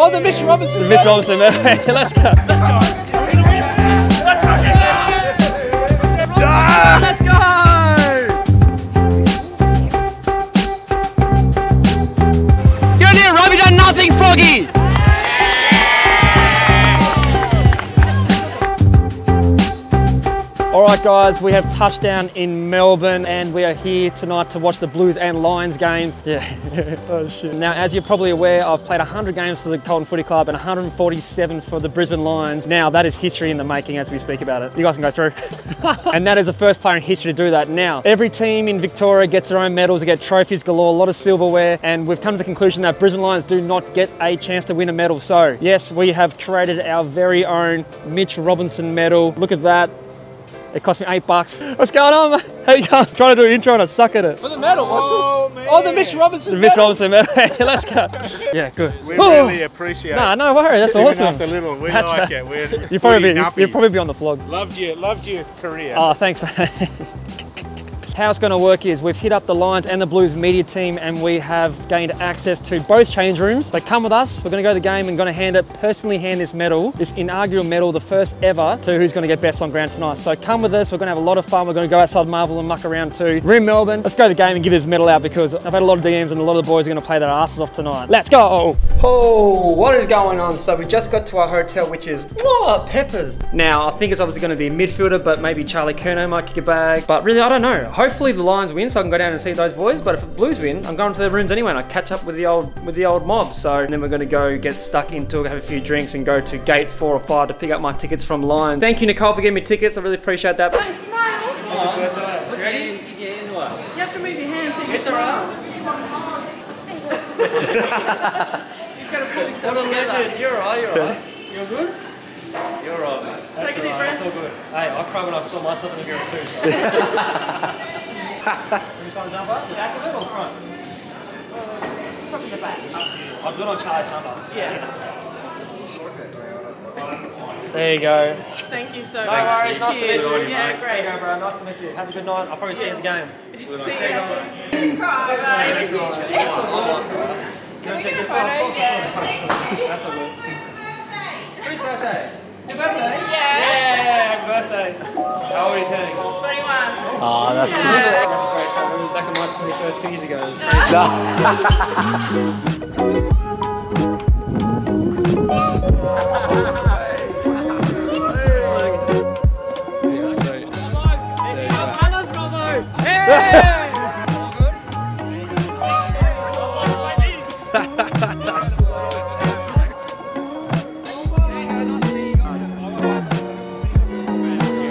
Oh, the Mitch Robinson. The Mitch Robinson. Let's go. Right, guys, we have touchdown in Melbourne, and we are here tonight to watch the Blues and Lions games. Yeah. oh shit. Now, as you're probably aware, I've played 100 games for the Carlton Footy Club and 147 for the Brisbane Lions. Now, that is history in the making as we speak about it. You guys can go through. and that is the first player in history to do that. Now, every team in Victoria gets their own medals, they get trophies galore, a lot of silverware, and we've come to the conclusion that Brisbane Lions do not get a chance to win a medal. So, yes, we have created our very own Mitch Robinson medal. Look at that. It cost me eight bucks. What's going on, man? How you going? trying to do an intro and I suck at it. For the medal, what's Oh, this? Oh, the Mitch Robinson. The Mitch medal. Robinson medal. Let's go. Yeah, good. We Oh. really appreciate Nah, it. no worries. That's Even awesome. after little, we That's like right. it. We're you'll, probably be, you'll probably be on the vlog. Loved you. loved your career. Oh, thanks, man. How it's going to work is we've hit up the Lions and the Blues media team and we have gained access to both change rooms. So come with us. We're going to go to the game and going to hand it, personally hand this medal, this inaugural medal, the first ever, to who's going to get best on ground tonight. So come with us. We're going to have a lot of fun. We're going to go outside Marvel and muck around too. We're in Melbourne. Let's go to the game and give this medal out because I've had a lot of DMs and a lot of the boys are going to play their asses off tonight. Let's go. Oh, what is going on? So we just got to our hotel, which is oh, Peppers. Now, I think it's obviously going to be a midfielder, but maybe Charlie Kerno might kick a bag. But really, I don't know. Hopefully the Lions win, so I can go down and see those boys. But if the Blues win, I'm going to their rooms anyway, and I catch up with the old with the old mob. So then we're going to go get stuck into, have a few drinks, and go to gate four or five to pick up my tickets from Lions. Thank you, Nicole, for getting me tickets. I really appreciate that. Thanks, Miles. Ready? You have to move your hands. so It's can alright. You've got to pull What a legend. You're alright, you're alright. You're good? You're alright, mate. That's Take a deep alright. breath. It's all good. Hey, I cry when I saw myself in the mirror too. So. you trying to jump up? The back of it or the front? Probably the back. I'll do it on Charlie's number. Yeah. There you go. Thank you so No much. worries, nice to meet you. Yeah, There great. you go, bro. Nice to meet you. Have a good night. I'll probably see you at the game. See you. Bye. Can we get a photo? Yeah. That's all good. Whose birthday? Your birthday? Yeah. Yeah, happy birthday. How old are you turning? 21. Oh, that's Yeah. great. I remember back in my 23rd two years ago.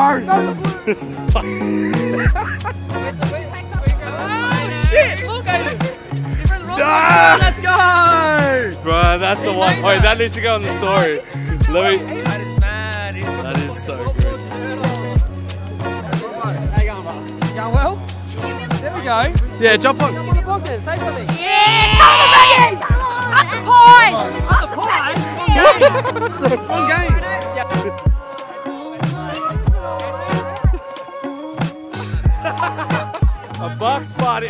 Oh, shit. Look at it. Let's go! Bro, that's the one. Wait, that needs to go on the story. Let me. That is mad. That is so good. How you going, brother? You going well? There we go. Yeah, jump on. On the vlog then, say something. Yeah, come on, Vegas! Up the pies! Up the pies! One game! Oh,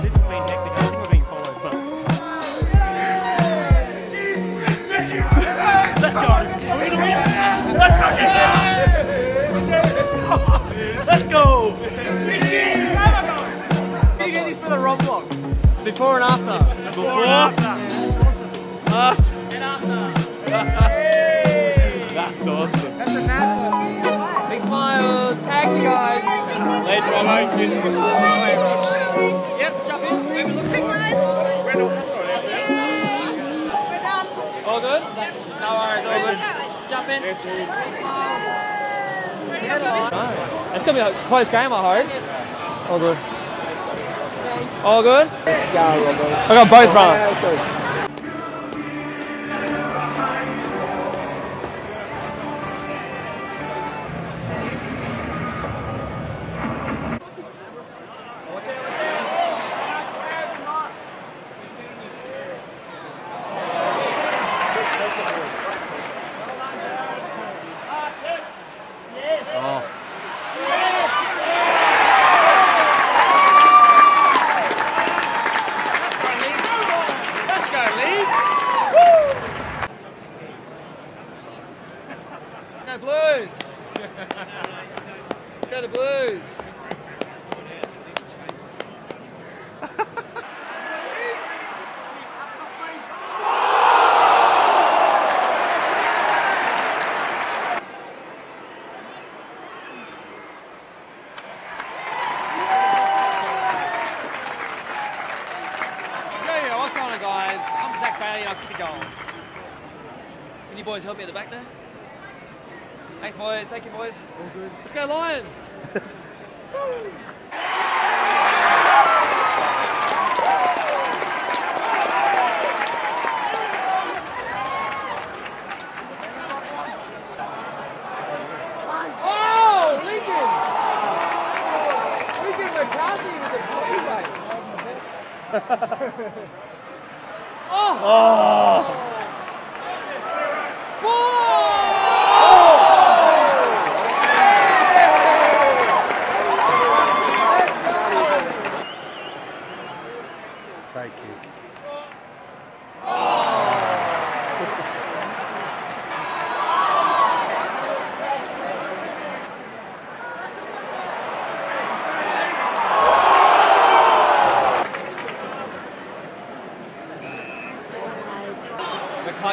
this has been hectic. I think we're being followed, but. Let's go. Let's go. Let's go. You get this for the Rob vlog. Before and after. Before. After. That's Yep, jump in. We looking? Quick, guys. We're done. All good? No worries, all good. Jump in. It's gonna be a close game, I hope. All good. All good? I got both, brother. You boys help me at the back there? Thanks, boys. Thank you, boys. All good. Let's go, Lions! oh, Lincoln! Lincoln McCarthy with a play, oh! oh. Thank you.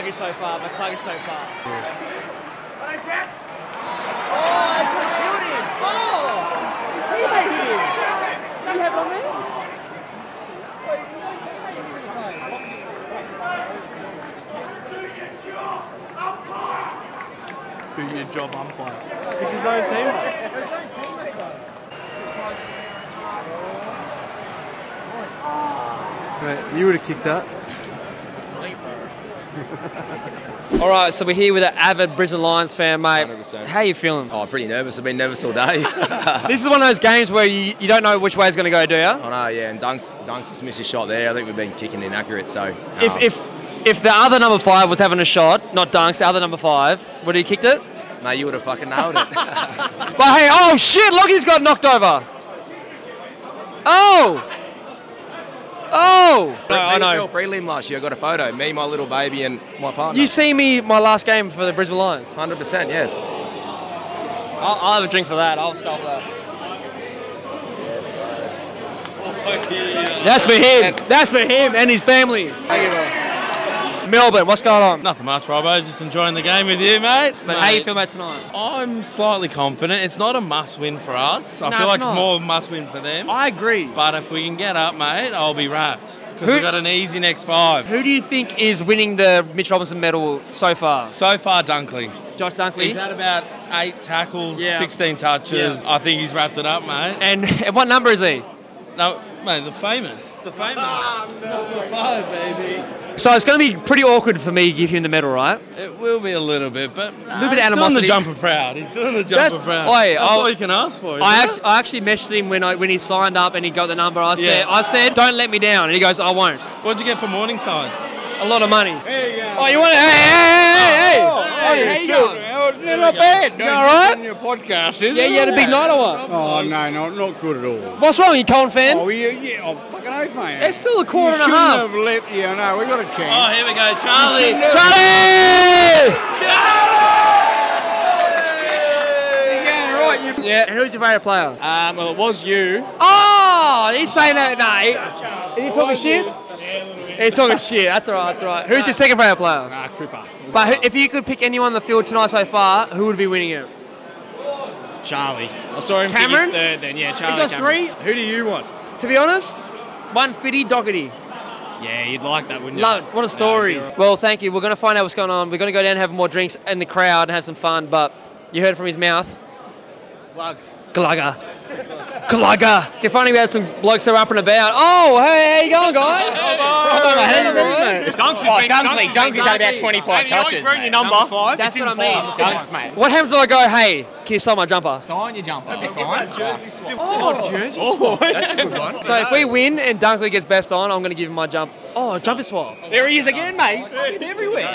McCluggage so far, McCluggage so far. Oh, I killed him! Oh! His teammate hit him! Did you have it on there? Doing your job umpire. It's his own team. Mate, you would have kicked that. All right, so we're here with an avid Brisbane Lions fan, mate. 100%. How you feeling? Oh, pretty nervous. I've been nervous all day. This is one of those games where you, you don't know which way it's going to go, do you? I know, yeah. And Dunks, Dunks just missed a shot there. I think we've been kicking inaccurate. So If, um, if if the other number five was having a shot, not Dunks, the other number five, would he kicked it? mate, you would have fucking nailed it. But hey, oh shit, Lachie's got knocked over. Oh! Oh! No, oh, I know. prelim last year. I got a photo. Me, my little baby, and my partner. You see me my last game for the Brisbane Lions. Hundred percent, yes. I'll, I'll have a drink for that. I'll sculpt that. That's for him. That's for him and his family. Melbourne, what's going on? Nothing much, Robbo. Just enjoying the game with you, mate. But how you feel about tonight? I'm slightly confident. It's not a must-win for us. I No, feel it's like not. it's more must-win for them. I agree. But if we can get up, mate, I'll be wrapped. Because we've got an easy next five. Who do you think is winning the Mitch Robinson medal so far? So far, Dunkley. Josh Dunkley. He's had about eight tackles, Yeah. 16 touches. Yeah. I think he's wrapped it up, mate. And, and what number is he? No, mate, the famous. The famous. Ah, number five, baby. So it's going to be pretty awkward for me to give him the medal, right? It will be a little bit, but nah, little bit he's animosity. doing the jumper proud. He's doing the That's- jumper proud. Oi, That's I'll- all you can ask for. isn't I it? actually, I actually messaged him when I when he signed up and he got the number. I said, I said, don't let me down. And he goes, I won't. What'd you get for Morningside? A lot of money. There you go. Oh, you want it? Hey, hey, hey, hey! Oh, how you going? They're not bad. You all right? On your podcast, is it? Yeah, you had a big night or what? Oh, no, not, not good at all. What's wrong? You Colin fan? Oh, yeah, yeah. Oh, fucking oath, mate. It's still a quarter you and a shouldn't half. have left. Yeah, no, we got a chance. Oh, here we go, Charlie. Charlie! Charlie. Yeah, right. You Yeah, and who's your favourite player? Um, well, it was you. Oh, he's saying that. Nah, he, is he talking shit? He's talking shit. That's all right. That's all right. Who's your second favourite player? Ah, Cripper. But who, if you could pick anyone on the field tonight so far, who would be winning it? Charlie. I saw him Cameron? finish third then. Yeah, Charlie got Cameron. three. Who do you want? To be honest, one fifty Docherty. Yeah, you'd like that, wouldn't you? Love it. What a story. well, thank you. We're going to find out what's going on. We're going to go down and have more drinks in the crowd and have some fun. But you heard from his mouth. Glug. Glugger. Glugger. Okay, finally we had some blokes that are up and about. Oh, hey, how you going, guys? Dunks has oh, been, Dunkley, Dunkley's had about 25 touches. wearing your number. five. That's what I mean. Dunks, mate. What happens if I go, hey, can you sign my jumper? Sign your jumper. That'd be fine. Jersey swap. Oh, jersey oh, swap. That's a good one. So if we win and Dunkley gets best on, I'm going to give him my jump. Oh, jumper swap. There he is again, mate. He's fucking everywhere.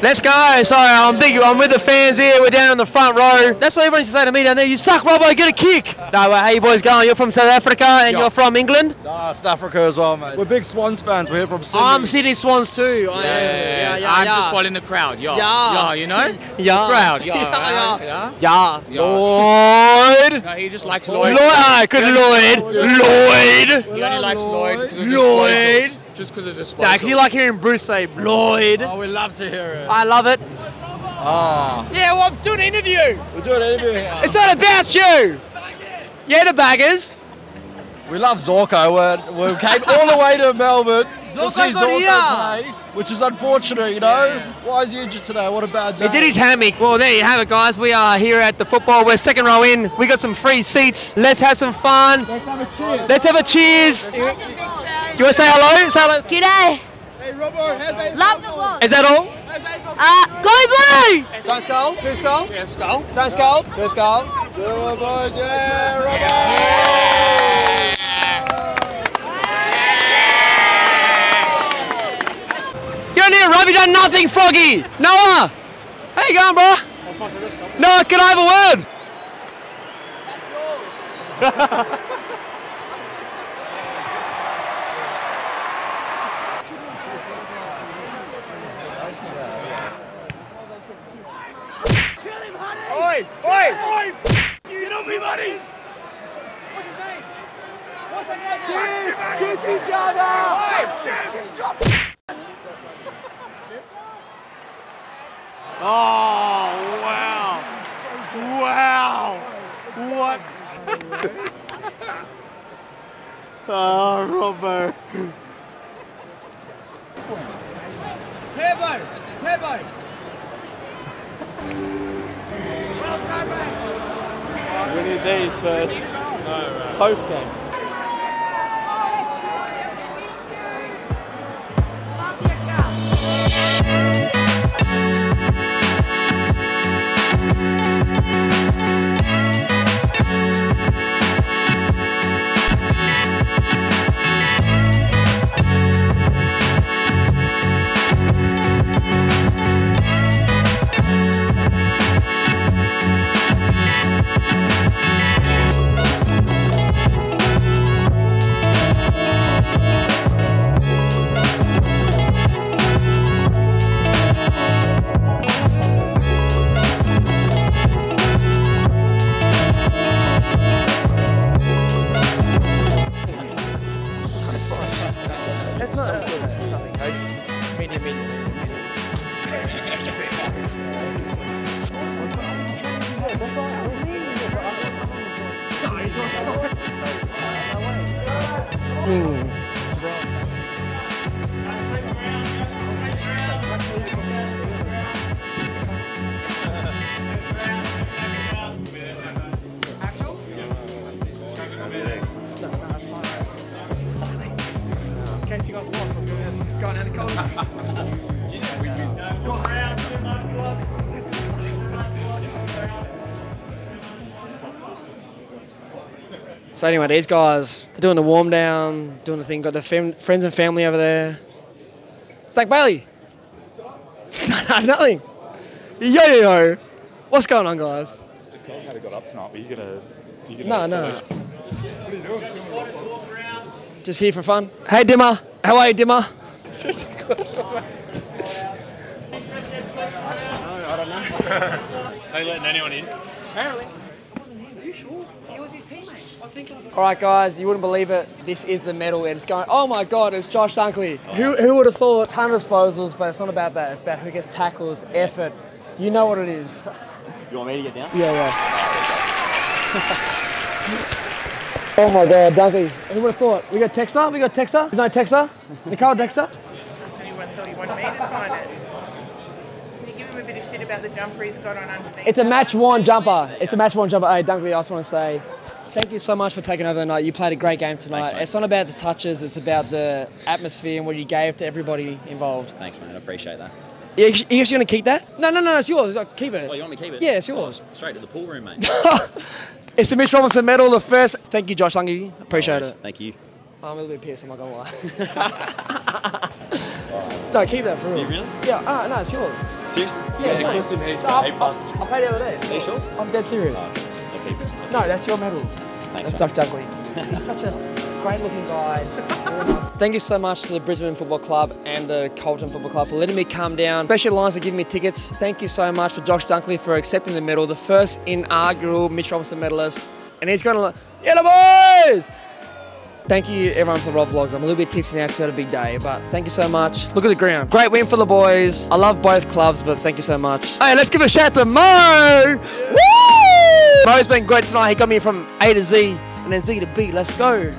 Let's go. Sorry, I'm big. I'm with the fans here. We're down in the front row. That's what everyone used to say to me down there. You suck, Robbo. Get a kick. No, well, how you boys going? You're from South Africa and you're from England. Ah, South Africa as well, mate. We're big Swans fans. We're here from Sydney. I'm Sydney Swans too. I am. Yeah, yeah, I'm yeah. just following the crowd. Yeah. Yeah. Yeah, you know? Yeah. Crowd. Yeah. Yeah, yeah. Yeah. Yeah. Lloyd. No, he just likes Lloyd. Lloyd. Ah, good Lloyd. Lloyd. He only likes Lloyd. 'cause of the Lloyd. Disposals. Just because of the Yeah, because you like hearing Bruce say Lloyd. Oh, we love to hear it. I love it. Ah, Yeah, well, I'm doing an interview. we're doing an interview here. It's not about you. Yeah, the baggers. We love Zorko. We're, we came all the way to Melbourne to see Zorko got here. play, which is unfortunate, you know. Why is he injured today? What a bad day. He did his hammock. Well, there you have it, guys. We are here at the football. We're second row in. We got some free seats. Let's have some fun. Let's have a cheers. Let's have a cheers. You want to say hello? Say hello. G'day. Hey, Robbo, how's it? Love the vlog. Is that all? Uh, go Blues! Don't skull. Do skull. Yeah, skull. Don't skull. Do skull. Do it, boys. Yeah, Robbo. You're on here, Rob. Done nothing, Froggy. Noah. How you going, bro? Noah, can I have a word? Oi! Oi! Get off me, buddies! Kiss each other. Oh, wow. Wow. What? oh, Robbo. Turbo! Turbo! We need these first. Post game. So anyway, these guys, they're doing the warm down, doing the thing. Got their fam- friends and family over there. Zach Bailey. Nothing. Yo yo yo. What's going on, guys? Had it got up tonight, but you're gonna. You're No, gonna no. Just here for fun. Hey Dimmer, how are you, Dimmer? I don't know. Are you letting anyone in? Apparently. All right, guys, you wouldn't believe it. This is the medal, and it's going. Oh my God, it's Josh Dunkley. Who, who would have thought? Ton of disposals, but it's not about that. It's about who gets tackles, effort. You know what it is. You want me to get down? Yeah, yeah. Oh my God, Dunkley. Who would have thought? We got Texter? We got Texter? No Texter? Nicole Dexter? Anyone thought he wanted me to sign it? Can you give him a bit of shit about the jumper he's got on underneath? It's a match worn jumper. It's a match worn jumper. Hey, Dunkley, I just want to say thank you so much for taking over the night. You played a great game tonight. Thanks, it's not about the touches, it's about the atmosphere and what you gave to everybody involved. Thanks, man. I appreciate that. You you actually going to keep that? No, no, no, it's yours. Like, Keep it. Oh, you want me to keep it? Yeah, it's yours. Straight to the pool room, mate. It's the Mitch Robinson medal, the first. Thank you, Josh Dunkley. Appreciate No worries. it. Thank you. I'm a little bit pissed, I'm not gonna lie. no, keep that for real. You really? Yeah, uh, no, it's yours. Seriously? Yeah, it's mine. Kristen Hayes No, for I, eight bucks. I, I paid the other day. Are you sure? I'm dead serious. I'll keep it. No, that's your medal. Thanks, That's Josh Dunkley. He's such a great looking guy. Thank you so much to the Brisbane Football Club and the Carlton Football Club for letting me come down. Special Alliance for giving me tickets. Thank you so much for Josh Dunkley for accepting the medal, the first inaugural Mitch Robinson medalist. And he's gonna, yellow boys! Thank you everyone for the Rob Vlogs. I'm a little bit tipsy now because I had a big day, but thank you so much. Look at the ground. Great win for the boys. I love both clubs, but thank you so much. Hey, let's give a shout to Mo! Woo! Mo's been great tonight. He got me from A to Z and then Z to B. Let's go.